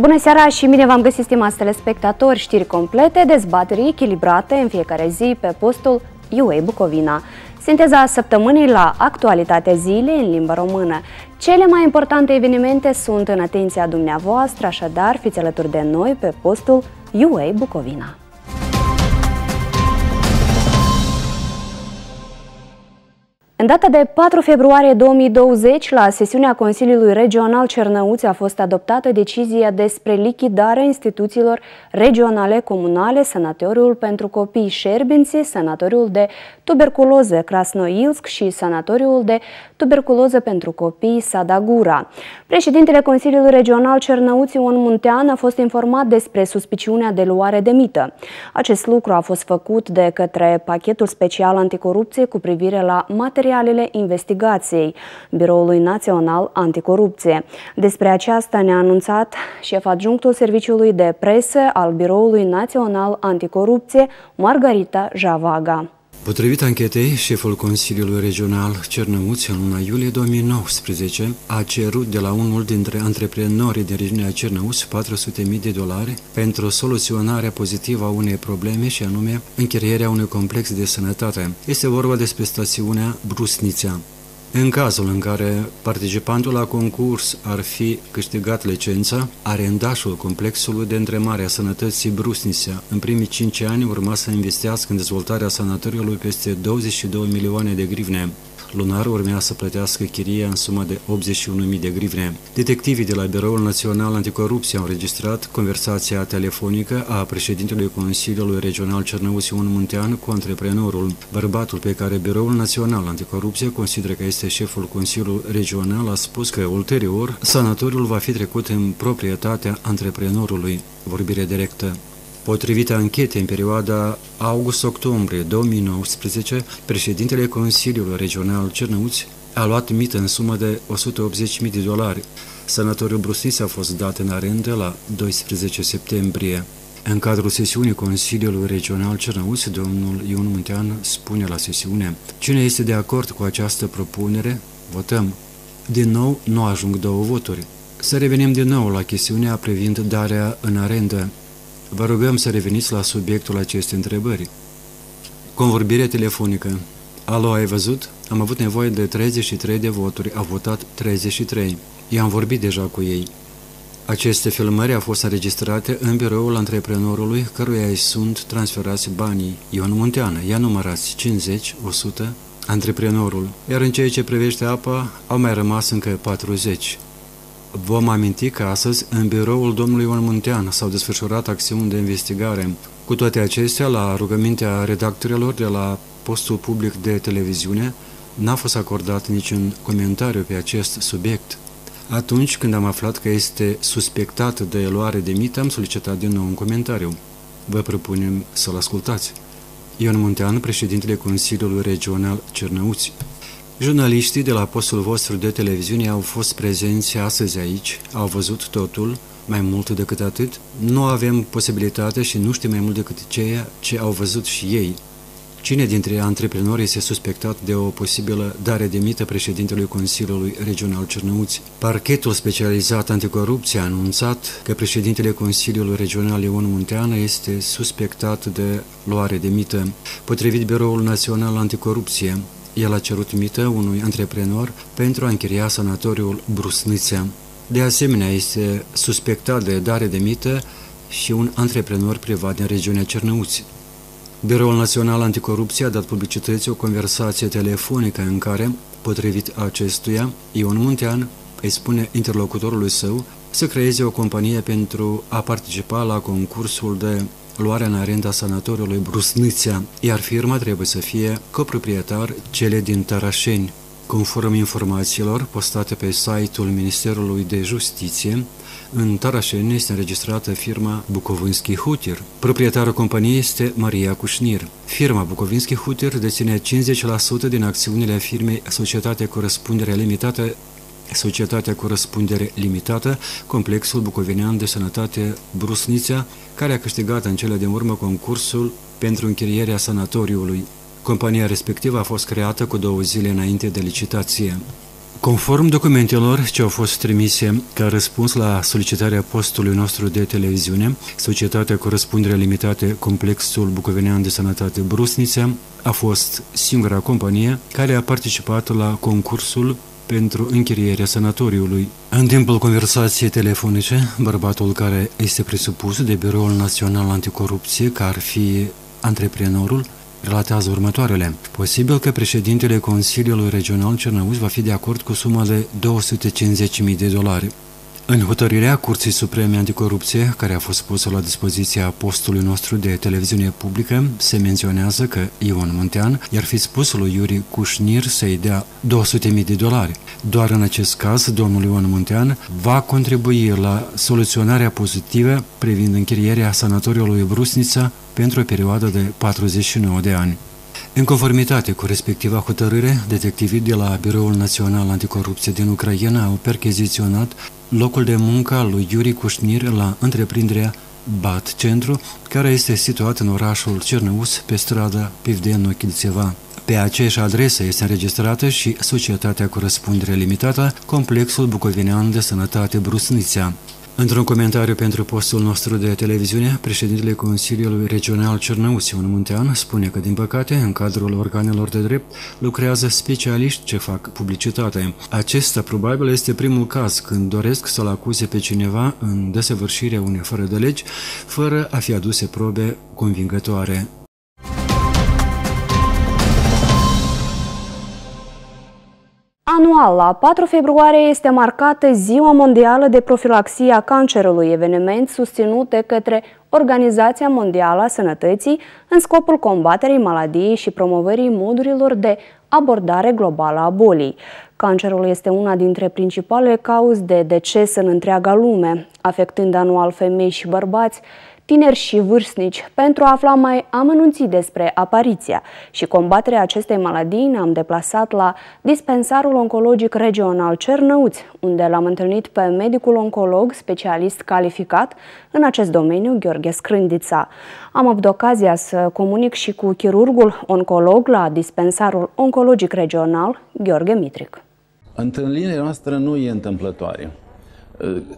Bună seara și bine v-am găsit, stimați telespectatori, știri complete, dezbateri echilibrate în fiecare zi pe postul UA Bucovina. Sinteza săptămânii la actualitatea zilei în limba română. Cele mai importante evenimente sunt în atenția dumneavoastră, așadar fiți alături de noi pe postul UA Bucovina. În data de 4 februarie 2020, la sesiunea Consiliului Regional Cernăuți a fost adoptată decizia despre lichidarea instituțiilor regionale comunale, Sanatoriul pentru Copii Șerbinții, Sanatoriul de Tuberculoză Krasnoilsk și Sanatoriul de Tuberculoză pentru Copii Sadagura. Președintele Consiliului Regional Cernăuți Ion Muntean a fost informat despre suspiciunea de luare de mită. Acest lucru a fost făcut de către pachetul special anticorupție cu privire la material materialele investigației Biroului Național Anticorupție. Despre aceasta ne-a anunțat șef adjunctul Serviciului de Presă al Biroului Național Anticorupție, Margarita Javaga. Potrivit anchetei, șeful Consiliului Regional Cernăuți în luna iulie 2019 a cerut de la unul dintre antreprenorii din regiunea Cernăuți 400.000 de dolari pentru soluționarea pozitivă a unei probleme și anume încheierea unui complex de sănătate. Este vorba despre stațiunea Brusnița. În cazul în care participantul la concurs ar fi câștigat licența, arendașul complexului de întremare a sănătății Brusnisea în primii 5 ani urma să investească în dezvoltarea sanatoriului peste 22 milioane de grivne. Lunar urmea să plătească chiria în sumă de 81.000 de grivne. Detectivii de la Biroul Național Anticorupție au înregistrat conversația telefonică a președintelui Consiliului Regional Cernăuți Ion Muntean cu antreprenorul. Bărbatul pe care Biroul Național Anticorupție consideră că este șeful Consiliului Regional a spus că ulterior sanatoriul va fi trecut în proprietatea antreprenorului. Vorbire directă. Potrivit anchetei în perioada august-octombrie 2019, președintele Consiliului Regional Cernăuți a luat mită în sumă de 180.000 de dolari. Sanatoriul Brusnis a fost dat în arendă la 12 septembrie. În cadrul sesiunii Consiliului Regional Cernăuți, domnul Ion Muntean spune la sesiune Cine este de acord cu această propunere, votăm. Din nou, nu ajung două voturi. Să revenim din nou la chestiunea privind darea în arendă. Vă rugăm să reveniți la subiectul acestei întrebări. Convorbire telefonică. Alo, ai văzut? Am avut nevoie de 33 de voturi, au votat 33. I-am vorbit deja cu ei. Aceste filmări au fost înregistrate în biroul antreprenorului căruia îi sunt transferați banii. Ion Munteană, ia numărați 50, 100, antreprenorul. Iar în ceea ce privește apa, au mai rămas încă 40. Vom aminti că astăzi, în biroul domnului Ion Muntean, s-au desfășurat acțiuni de investigare. Cu toate acestea, la rugămintea redactorilor de la postul public de televiziune, n-a fost acordat niciun comentariu pe acest subiect. Atunci când am aflat că este suspectat de luare de mită, am solicitat din nou un comentariu. Vă propunem să-l ascultați. Ion Muntean, președintele Consiliului Regional Cernăuți. Jurnaliștii de la postul vostru de televiziune au fost prezenți astăzi aici, au văzut totul, mai mult decât atât. Nu avem posibilitate și nu știm mai mult decât ceea ce au văzut și ei. Cine dintre antreprenori este suspectat de o posibilă dare de mită președintelui Consiliului Regional Cernăuți? Parchetul specializat anticorupție a anunțat că președintele Consiliului Regional Ion Munteană este suspectat de luare de mită. Potrivit Biroul Național Anticorupție, el a cerut mită unui antreprenor pentru a închiria sanatoriul Brusnițea. De asemenea, este suspectat de dare de mită și un antreprenor privat din regiunea Cernăuți. Biroul Național Anticorupție a dat publicității o conversație telefonică în care, potrivit acestuia, Ion Muntean îi spune interlocutorului său să creeze o companie pentru a participa la concursul de luarea în arenda sanatoriului Brusnițea, iar firma trebuie să fie coproprietar cele din Tarașeni. Conform informațiilor postate pe site-ul Ministerului de Justiție, în Tarașeni este înregistrată firma Bucovinski Hutir. Proprietarul companiei este Maria Cușnir. Firma Bucovinski Hutir deține 50% din acțiunile firmei Societate Corespundere Limitată Societatea cu răspundere limitată, Complexul Bucovinean de Sănătate Brusnița, care a câștigat în cele din urmă concursul pentru închirierea sanatoriului. Compania respectivă a fost creată cu două zile înainte de licitație. Conform documentelor ce au fost trimise ca răspuns la solicitarea postului nostru de televiziune, Societatea Corespundere Limitată Complexul Bucovenean de Sănătate Brusnița a fost singura companie care a participat la concursul pentru închirierea sanatoriului. În timpul conversației telefonice, bărbatul care este presupus de Biroul Național Anticorupție, că ar fi antreprenorul, relatează următoarele. Posibil că președintele Consiliului Regional Cernăuți va fi de acord cu suma de 250.000 de dolari. În hotărârea Curții Supreme Anticorupție, care a fost pusă la dispoziția postului nostru de televiziune publică, se menționează că Ion Muntean i-ar fi spus lui Iuri Cușnir să-i dea 200.000 de dolari. Doar în acest caz, domnul Ion Muntean va contribui la soluționarea pozitivă privind închirierea sanatoriului Brusnița pentru o perioadă de 49 de ani. În conformitate cu respectiva hotărâre, detectivii de la Biroul Național Anticorupție din Ucraina au percheziționat locul de muncă al lui Yuri Cușnir la întreprinderea BAT Centru, care este situat în orașul Cernăus, pe strada Pivdenu-Chilțeva. Pe aceeași adresă este înregistrată și Societatea Corespundere Limitată, Complexul Bucovinean de Sănătate Brusnița. Într-un comentariu pentru postul nostru de televiziune, președintele Consiliului Regional Cernău, Sion Muntean, spune că, din păcate, în cadrul organelor de drept, lucrează specialiști ce fac publicitate. Acesta probabil este primul caz când doresc să-l acuze pe cineva în desăvârșirea unei fără de legi, fără a fi aduse probe convingătoare. Anual, la 4 februarie, este marcată Ziua Mondială de Profilaxie a Cancerului, eveniment susținut de către Organizația Mondială a Sănătății în scopul combaterii maladiei și promovării modurilor de abordare globală a bolii. Cancerul este una dintre principalele cauze de deces în întreaga lume, afectând anual femei și bărbați, tineri și vârstnici. Pentru a afla mai amănunțit despre apariția și combaterea acestei maladii, ne-am deplasat la dispensarul oncologic regional Cernăuți, unde l-am întâlnit pe medicul oncolog, specialist calificat în acest domeniu, Gheorghe Scrândița. Am avut ocazia să comunic și cu chirurgul oncolog la dispensarul oncologic regional, Gheorghe Mitric. Întâlnirea noastră nu e întâmplătoare.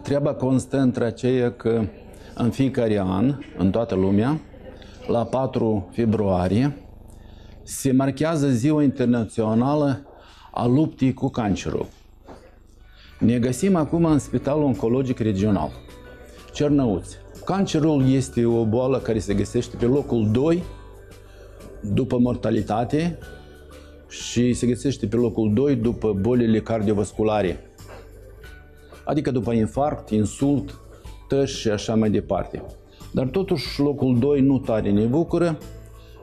Treaba constă între aceea că în fiecare an, în toată lumea, la 4 februarie, se marchează Ziua Internațională a luptii cu cancerul. Ne găsim acum în Spitalul Oncologic Regional, Cernăuți. Cancerul este o boală care se găsește pe locul 2 după mortalitate și se găsește pe locul 2 după bolile cardiovasculare, adică după infarct, insult, tăși și așa mai departe. Dar totuși locul 2 nu tare ne bucură,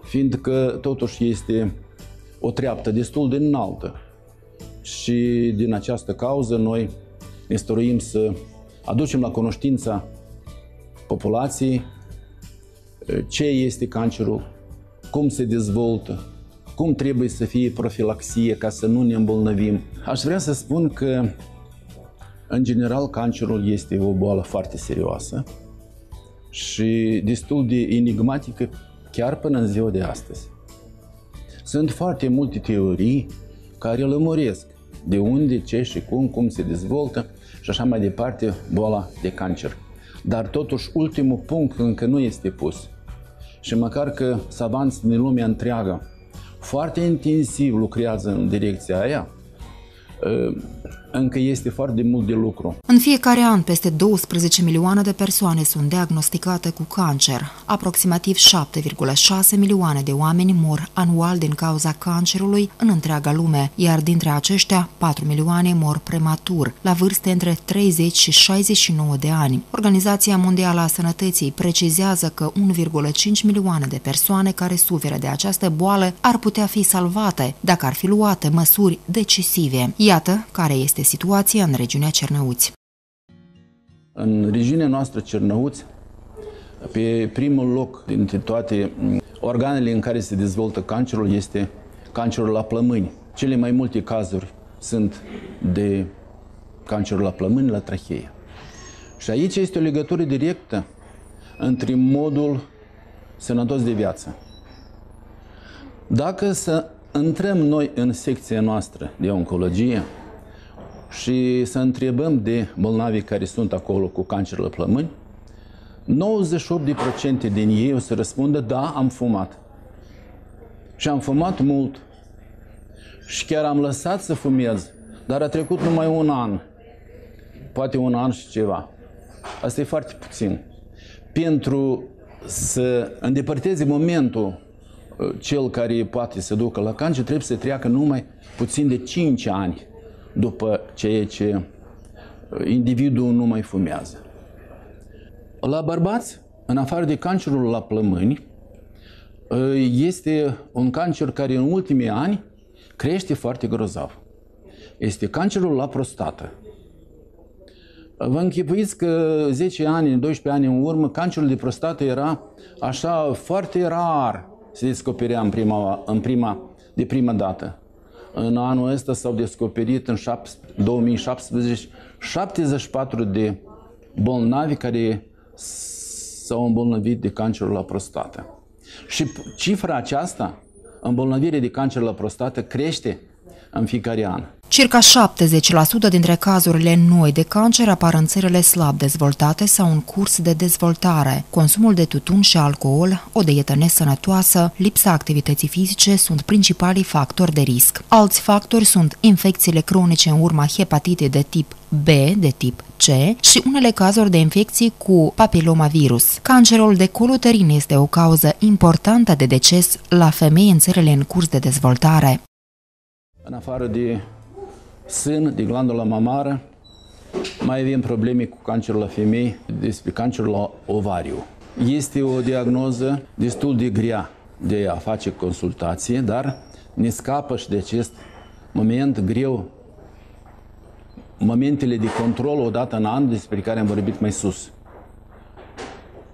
fiindcă totuși este o treaptă destul de înaltă. Și din această cauză noi ne stăruim să aducem la cunoștința populației ce este cancerul, cum se dezvoltă, cum trebuie să fie profilaxie ca să nu ne îmbolnăvim. Aș vrea să spun că în general, cancerul este o boală foarte serioasă și destul de enigmatică chiar până în ziua de astăzi. Sunt foarte multe teorii care lămuresc de unde, ce și cum, cum se dezvoltă și așa mai departe boala de cancer. Dar totuși ultimul punct încă nu este pus. Și măcar că savanți din lumea întreagă foarte intensiv lucrează în direcția aia, încă este foarte mult de lucru. În fiecare an, peste 12 milioane de persoane sunt diagnosticate cu cancer. Aproximativ 7,6 milioane de oameni mor anual din cauza cancerului în întreaga lume, iar dintre aceștia, 4 milioane mor prematur, la vârste între 30 și 69 de ani. Organizația Mondială a Sănătății precizează că 1,5 milioane de persoane care suferă de această boală ar putea fi salvate dacă ar fi luate măsuri decisive. Iată care este situația în regiunea Cernăuți. În regiunea noastră Cernăuți, pe primul loc dintre toate organele în care se dezvoltă cancerul este cancerul la plămâni. Cele mai multe cazuri sunt de cancerul la plămâni, la trachee. Și aici este o legătură directă între modul sănătos de viață. Dacă să intrăm noi în secția noastră de oncologie, și să întrebăm de bolnavii care sunt acolo cu cancer la plămâni, 98% din ei o să răspundă, da, am fumat. Și am fumat mult. Și chiar am lăsat să fumez, dar a trecut numai un an. Poate un an și ceva. Asta e foarte puțin. Pentru să îndepărteze momentul uh, cel care poate să ducă la cancer, trebuie să treacă numai puțin de 5 ani după ceea ce uh, individul nu mai fumează. La bărbați, în afară de cancerul la plămâni, uh, este un cancer care în ultimii ani crește foarte grozav. Este cancerul la prostată. Vă închipuiți că 10 ani, 12 ani în urmă, cancerul de prostată era așa foarte rar se descoperea în prima, în prima, de prima dată. În anul ăsta s-au descoperit în 2017 74 de bolnavi care s-au îmbolnăvit de cancerul la prostată. Și cifra aceasta, îmbolnăvire de cancer la prostată, crește în fiecare an. Circa 70% dintre cazurile noi de cancer apar în țările slab dezvoltate sau în curs de dezvoltare. Consumul de tutun și alcool, o dietă nesănătoasă, lipsa activității fizice sunt principalii factori de risc. Alți factori sunt infecțiile cronice în urma hepatitei de tip B, de tip C și unele cazuri de infecții cu papilomavirus. Cancerul de coluterin este o cauză importantă de deces la femei în țările în curs de dezvoltare. În afară de sân, de glandula mamară, mai avem probleme cu cancerul la femei, despre cancerul la ovariu. Este o diagnoză destul de grea de a face consultație, dar ne scapă și de acest moment greu momentele de control odată în an despre care am vorbit mai sus.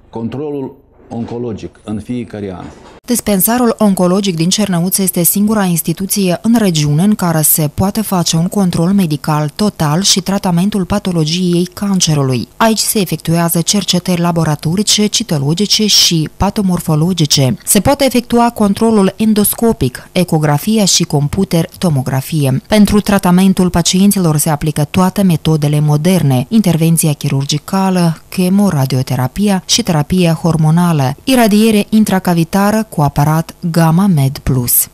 Controlul oncologic în fiecare an. Dispensarul oncologic din Cernăuță este singura instituție în regiune în care se poate face un control medical total și tratamentul patologiei cancerului. Aici se efectuează cercetări laboratorice, citologice și patomorfologice. Se poate efectua controlul endoscopic, ecografia și computer tomografie. Pentru tratamentul pacienților se aplică toate metodele moderne, intervenția chirurgicală, chemoradioterapia și terapia hormonală, iradiere intracavitară cu aparat Gamma Med Plus.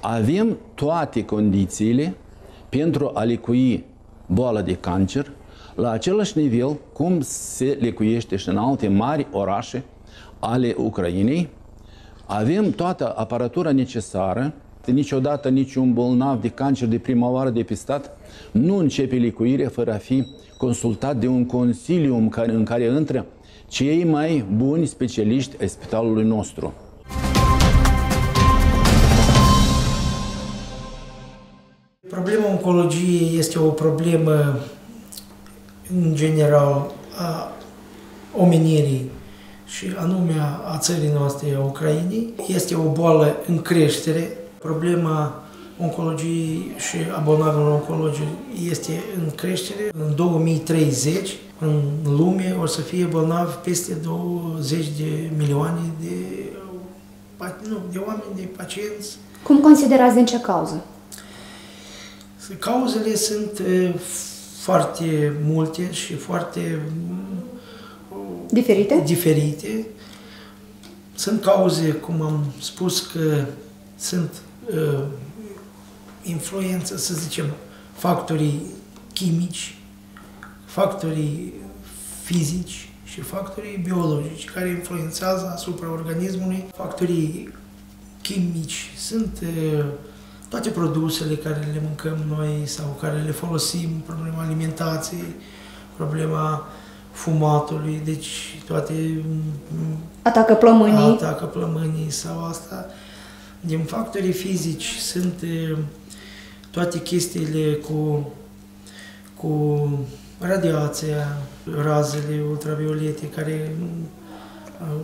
Avem toate condițiile pentru a lecui boala de cancer la același nivel cum se lecuiește și în alte mari orașe ale Ucrainei. Avem toată aparatura necesară. Niciodată niciun bolnav de cancer de prima oară depistat nu începe lecuirea fără a fi consultat de un consilium care, în care intră cei mai buni specialiști ai spitalului nostru. Problema oncologiei este o problemă în general a omenirii și anume a țării noastre, a Ucrainei. Este o boală în creștere. Problema oncologiei și a bolnavilor oncologici este în creștere. În 2030 în lume o să fie bolnavi peste 20 de milioane de, nu, de oameni, de pacienți. Cum considerați din ce cauză? Cauzele sunt foarte multe și foarte diferite. diferite. Sunt cauze, cum am spus, că sunt uh, influență, să zicem, factorii chimici, factorii fizici și factorii biologici care influențează asupra organismului. Factorii chimici sunt toate produsele care le mâncăm noi sau care le folosim, problema alimentației, problema fumatului, deci toate... Atacă plămânii. Atacă plămânii sau asta. Din factorii fizici sunt toate chestiile cu, cu radiația, razele ultraviolete care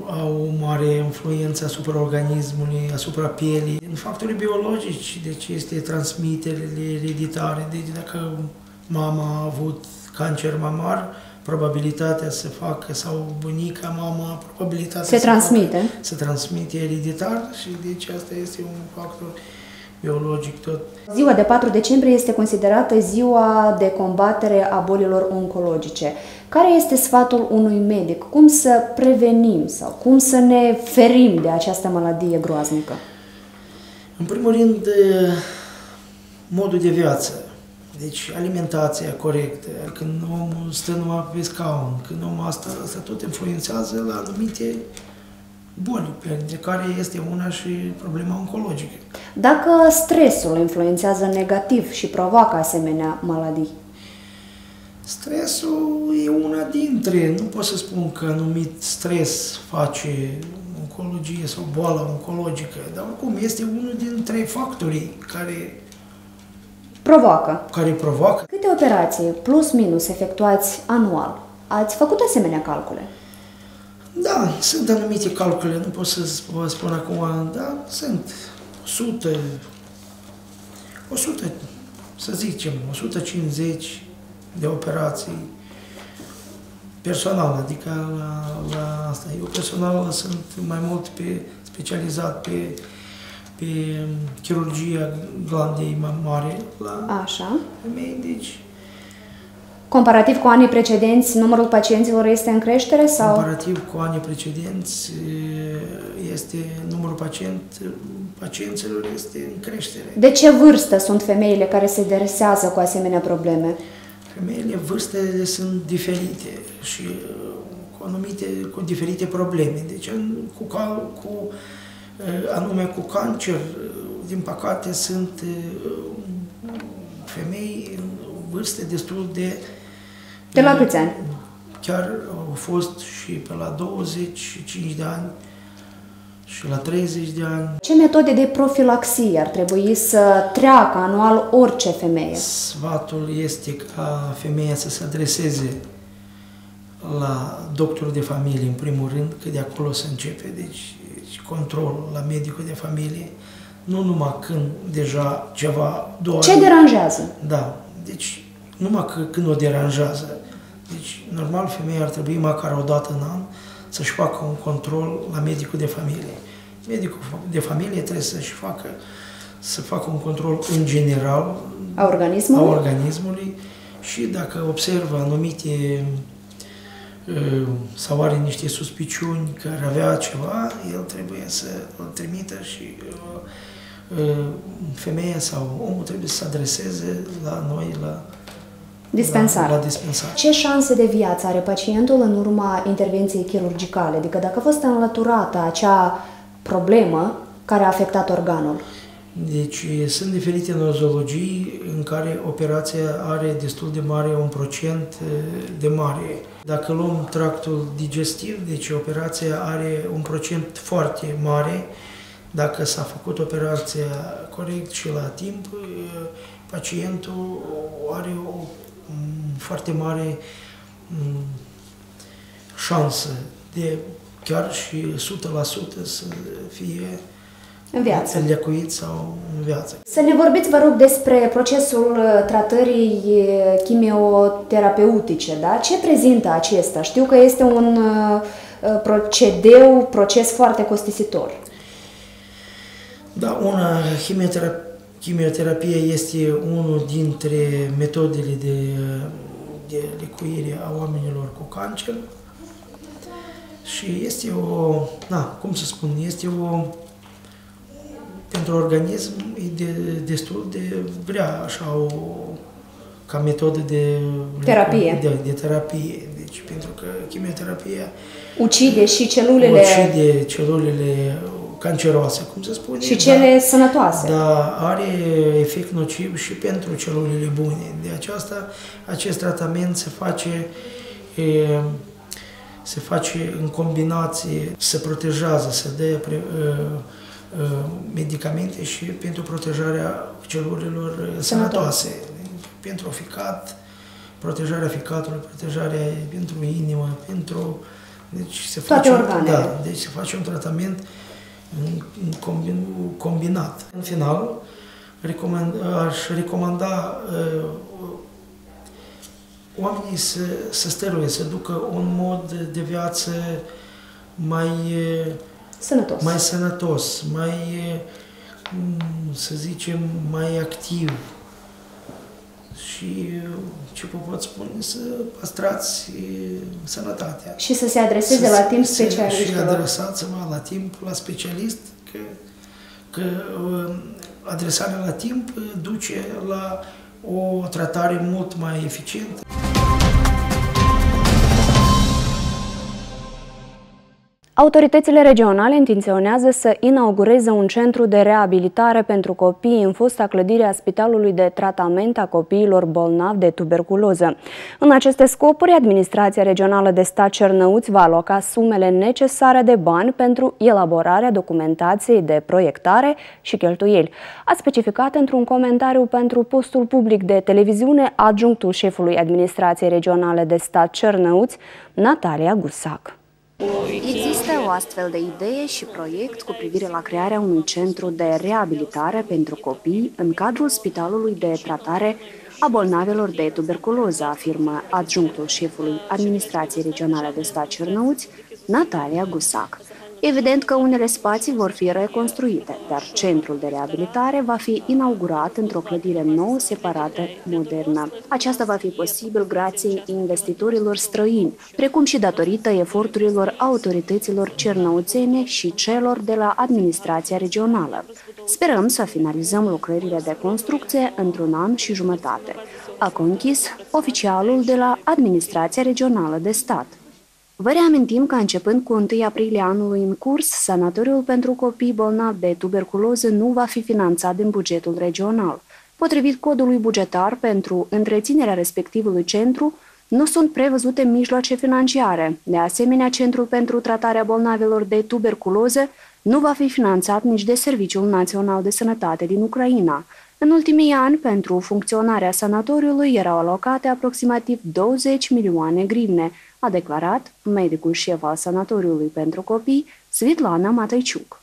au o mare influență asupra organismului, asupra pielii. În factorii biologici, deci este transmiterele ereditare. Deci dacă mama a avut cancer mamar, probabilitatea să facă, sau bunica, mama, probabilitatea se să transmite. Facă, se transmite ereditar și deci asta este un factor biologic, tot. Ziua de 4 decembrie este considerată ziua de combatere a bolilor oncologice. Care este sfatul unui medic? Cum să prevenim sau cum să ne ferim de această maladie groaznică? În primul rând, modul de viață. Deci alimentația corectă, când omul stă numai pe scaun, când omul asta, asta tot influențează la anumite boli, printre care este una și problema oncologică. Dacă stresul influențează negativ și provoacă asemenea maladii? Stresul e una dintre, nu pot să spun că anumit stres face oncologie sau boală oncologică, dar oricum este unul dintre factorii care provoacă. Care provoacă. Câte operații plus minus efectuați anual? Ați făcut asemenea calcule? Da, sunt anumite calcule, nu pot să vă spun acum, dar sunt 100, 100, să zicem, 150 de operații personal, adică la, la asta. Eu personal sunt mai mult pe, specializat pe, pe chirurgia glandei mare la Așa. femei, deci Comparativ cu anii precedenți, numărul pacienților este în creștere sau? Comparativ cu anii precedenți, este numărul pacient, pacienților este în creștere. De ce vârstă sunt femeile care se deresează cu asemenea probleme? Femeile, vârstele sunt diferite și cu anumite, cu diferite probleme. Deci, cu, cu anume cu cancer, din păcate, sunt femei în vârste destul de de la câți ani? Chiar au fost și pe la 25 de ani și la 30 de ani. Ce metode de profilaxie ar trebui să treacă anual orice femeie? Sfatul este ca femeia să se adreseze la doctorul de familie, în primul rând, că de acolo se începe, deci, deci controlul la medicul de familie, nu numai când deja ceva doar... Ce deranjează? Da, deci numai că când o deranjează. Deci, normal, femeia ar trebui măcar o dată în an să-și facă un control la medicul de familie. Medicul de familie trebuie să-și facă, să facă un control în general a organismului, a organismului și dacă observă anumite sau are niște suspiciuni că ar avea ceva, el trebuie să îl trimită și femeia sau omul trebuie să se adreseze la noi, la Dispensar. La, la dispensar. Ce șanse de viață are pacientul în urma intervenției chirurgicale? Adică dacă a fost înlăturată acea problemă care a afectat organul? Deci sunt diferite nozologii în care operația are destul de mare, un procent de mare. Dacă luăm tractul digestiv, deci operația are un procent foarte mare. Dacă s-a făcut operația corect și la timp, pacientul are o foarte mare șansă de chiar și 100% să fie în viață. înlecuit sau în viață. Să ne vorbiți, vă rog, despre procesul uh, tratării uh, chimioterapeutice. Da? Ce prezintă acesta? Știu că este un uh, procedeu, proces foarte costisitor. Da, una chimioterapie Chimioterapia este unul dintre metodele de, de lecuire a oamenilor cu cancer și este o, na, cum să spun, este o, pentru organism e de, destul de grea, așa, o, ca metodă de terapie. De, de terapie. Deci, pentru că chimioterapia ucide și celulele ucide celulele canceroase, cum se spune. Și cele dar, sănătoase. Dar are efect nociv și pentru celulele bune. De aceasta, acest tratament se face e, se face în combinație, se protejează, se dă e, e, medicamente și pentru protejarea celulelor sănătoase. sănătoase. Pentru ficat, protejarea ficatului, protejarea pentru inimă, pentru... Deci se Toate face, organele. Da, deci se face un tratament combinat. În final, recomand, aș recomanda uh, oamenii să, să stăruie, să ducă un mod de viață mai sănătos, mai, sănătos, mai mm, să zicem, mai activ. Și ce vă pot spune, să păstrați sănătatea. Și să se adreseze să la timp specialistilor. Și adresați-vă la timp la specialist, că, că adresarea la timp duce la o tratare mult mai eficientă. Autoritățile regionale intenționează să inaugureze un centru de reabilitare pentru copii în fosta clădire a Spitalului de Tratament a Copiilor Bolnavi de Tuberculoză. În aceste scopuri, Administrația Regională de Stat Cernăuți va aloca sumele necesare de bani pentru elaborarea documentației de proiectare și cheltuieli. A specificat într-un comentariu pentru postul public de televiziune adjunctul șefului Administrației Regionale de Stat Cernăuți, Natalia Gusac. Există o astfel de idee și proiect cu privire la crearea unui centru de reabilitare pentru copii în cadrul Spitalului de Tratare a bolnavilor de tuberculoză, afirmă adjunctul șefului Administrației Regionale de Stat Cernăuți, Natalia Gusac. Evident că unele spații vor fi reconstruite, dar centrul de reabilitare va fi inaugurat într-o clădire nouă, separată, modernă. Aceasta va fi posibil grație investitorilor străini, precum și datorită eforturilor autorităților cernăuțene și celor de la administrația regională. Sperăm să finalizăm lucrările de construcție într-un an și jumătate, a conchis oficialul de la Administrația Regională de Stat. Vă reamintim că începând cu 1 aprilie anului în curs, sanatoriul pentru copii bolnavi de tuberculoză nu va fi finanțat din bugetul regional. Potrivit codului bugetar pentru întreținerea respectivului centru, nu sunt prevăzute mijloace financiare. De asemenea, Centrul pentru Tratarea Bolnavilor de Tuberculoză nu va fi finanțat nici de Serviciul Național de Sănătate din Ucraina. În ultimii ani, pentru funcționarea sanatoriului erau alocate aproximativ 20 milioane grivne, a declarat medicul șef al sanatoriului pentru copii, Svitlana Matăiciuc.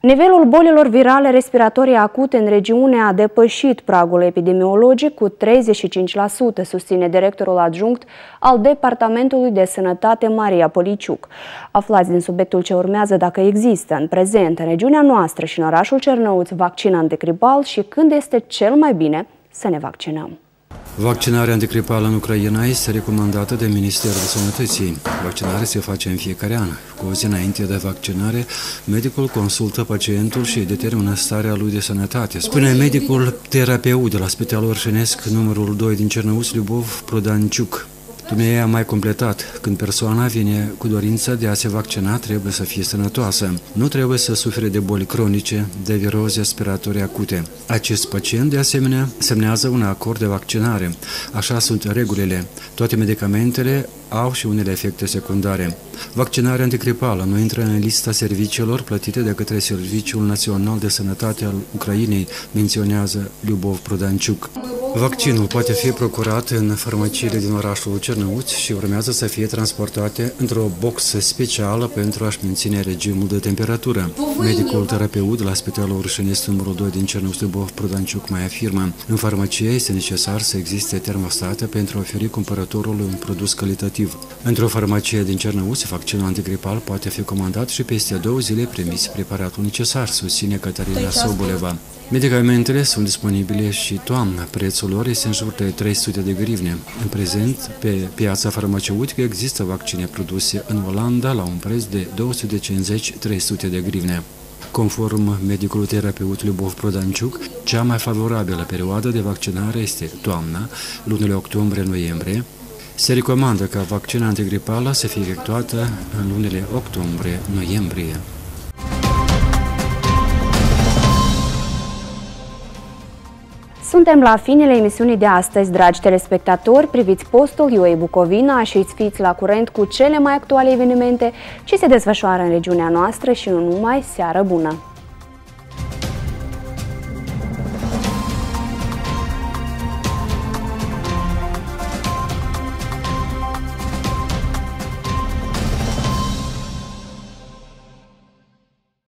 Nivelul bolilor virale respiratorii acute în regiune a depășit pragul epidemiologic cu 35%, susține directorul adjunct al Departamentului de Sănătate Maria Policiuc. Aflați din subiectul ce urmează dacă există în prezent în regiunea noastră și în orașul Cernăuț vaccin antigripal și când este cel mai bine să ne vaccinăm. Vaccinarea antigripală în Ucraina este recomandată de Ministerul Sănătății. Vaccinarea se face în fiecare an. Cu o zi înainte de vaccinare, medicul consultă pacientul și determină starea lui de sănătate. Spune medicul terapeut de la Spitalul Orșenesc numărul 2 din Cernăuți, Liubov Prodanciuc. Dumnezeu a mai completat. Când persoana vine cu dorința de a se vaccina, trebuie să fie sănătoasă. Nu trebuie să sufere de boli cronice, de viroze aspiratorii acute. Acest pacient, de asemenea, semnează un acord de vaccinare. Așa sunt regulile. Toate medicamentele au și unele efecte secundare. Vaccinarea antigripală nu intră în lista serviciilor plătite de către Serviciul Național de Sănătate al Ucrainei, menționează Liubov Prodanciuc. Vaccinul poate fi procurat în farmaciile din orașul Cernăuți și urmează să fie transportate într-o boxă specială pentru a-și menține regimul de temperatură. Medicul terapeut la Spitalul Urșănesc numărul 2 din Cernăuți Bov Prodanciuc mai afirmă în farmacie este necesar să existe termostate pentru a oferi cumpărătorului un produs calitativ. Într-o farmacie din Cernăuți, vaccinul antigripal poate fi comandat și peste două zile primiți preparatul necesar, susține Catarina Soboleva. Medicamentele sunt disponibile și toamna. Prețul lor este în jur de 300 de grivne. În prezent, pe piața farmaceutică există vaccine produse în Olanda la un preț de 250-300 de grivne. Conform medicului terapeut Lubov Prodanciuc, cea mai favorabilă perioadă de vaccinare este toamna, lunile octombrie-noiembrie. Se recomandă ca vaccina antigripală să fie efectuată în lunile octombrie-noiembrie. Suntem la finele emisiunii de astăzi, dragi telespectatori. Priviți postul UA Bucovina și fiți la curent cu cele mai actuale evenimente ce se desfășoară în regiunea noastră și nu numai. Seară bună!